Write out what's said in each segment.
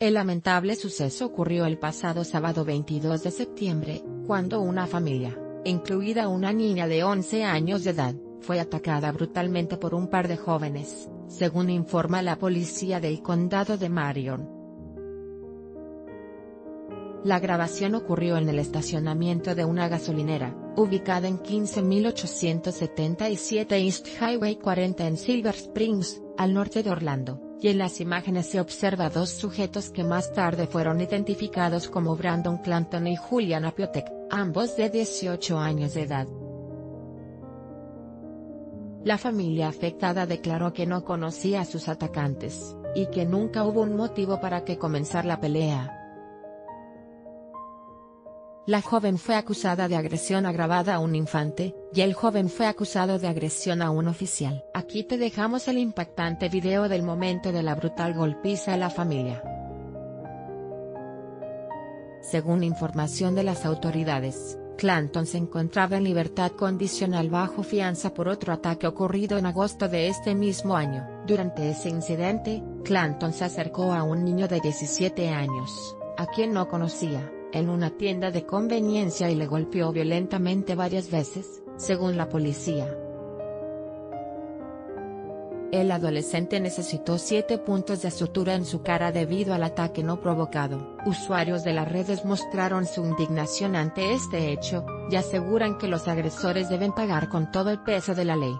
El lamentable suceso ocurrió el pasado sábado 22 de septiembre, cuando una familia, incluida una niña de 11 años de edad, fue atacada brutalmente por un par de jóvenes, según informa la policía del condado de Marion. La grabación ocurrió en el estacionamiento de una gasolinera, ubicada en 15877 East Highway 40 en Silver Springs, al norte de Orlando, y en las imágenes se observa dos sujetos que más tarde fueron identificados como Brandon Clanton y Julian Apiotek, ambos de 18 años de edad. La familia afectada declaró que no conocía a sus atacantes, y que nunca hubo un motivo para que comenzar la pelea. La joven fue acusada de agresión agravada a un infante, y el joven fue acusado de agresión a un oficial. Aquí te dejamos el impactante video del momento de la brutal golpiza a la familia. Según información de las autoridades, Clanton se encontraba en libertad condicional bajo fianza por otro ataque ocurrido en agosto de este mismo año. Durante ese incidente, Clanton se acercó a un niño de 17 años, a quien no conocía en una tienda de conveniencia y le golpeó violentamente varias veces, según la policía. El adolescente necesitó siete puntos de sutura en su cara debido al ataque no provocado. Usuarios de las redes mostraron su indignación ante este hecho, y aseguran que los agresores deben pagar con todo el peso de la ley.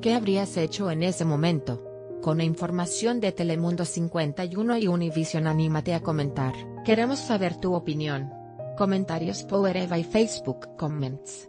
¿Qué habrías hecho en ese momento? Con información de Telemundo 51 y Univision anímate a comentar. Queremos saber tu opinión. Comentarios Power Eva y Facebook Comments.